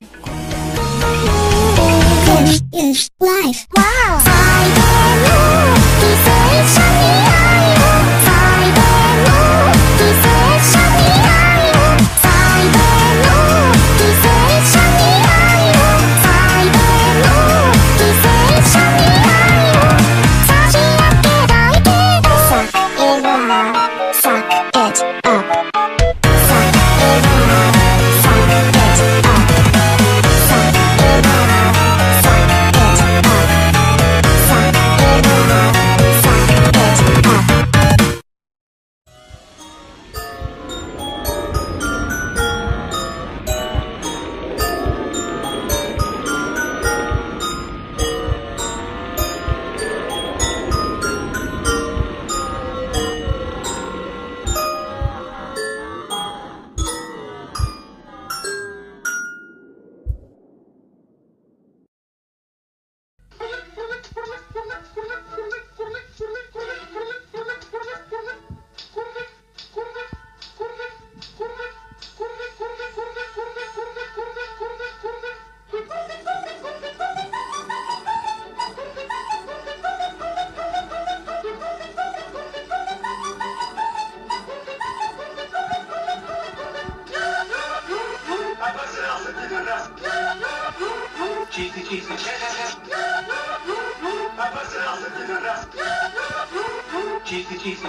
This is life. Wow. Чисто, чисто. Обосрался пидорас. Чисто, чисто.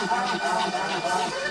ハハハハ!